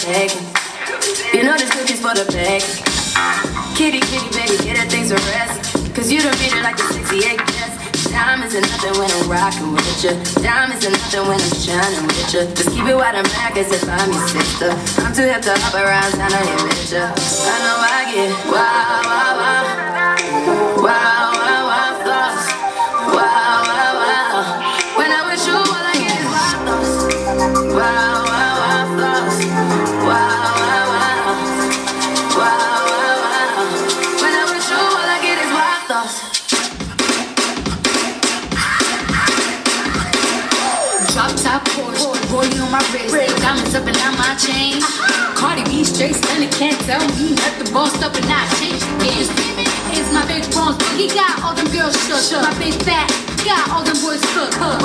taking. You know this cookie's for the bag. Kitty, kitty, baby, get her things to rest. Cause you don't beat it like the 68 Jets. Diamonds are nothing when I'm rocking with ya. Diamonds are nothing when I'm shining with ya. Just keep it wide and back as if I'm your sister. I'm too hip to hop around town on your picture. I know I get wow, wow, wow. Wow, wow, wow, thoughts. Wow, wow, wow. When I'm with you, all I get is wild wow, top Porsche, rolling on my wrist, diamonds up and down my chain. Uh-huh. Cardi B straight stunning, can't tell me the boss up and I changed again. It's my big bronze, but he got all them girls shook. My big fat, got all them boys cooked.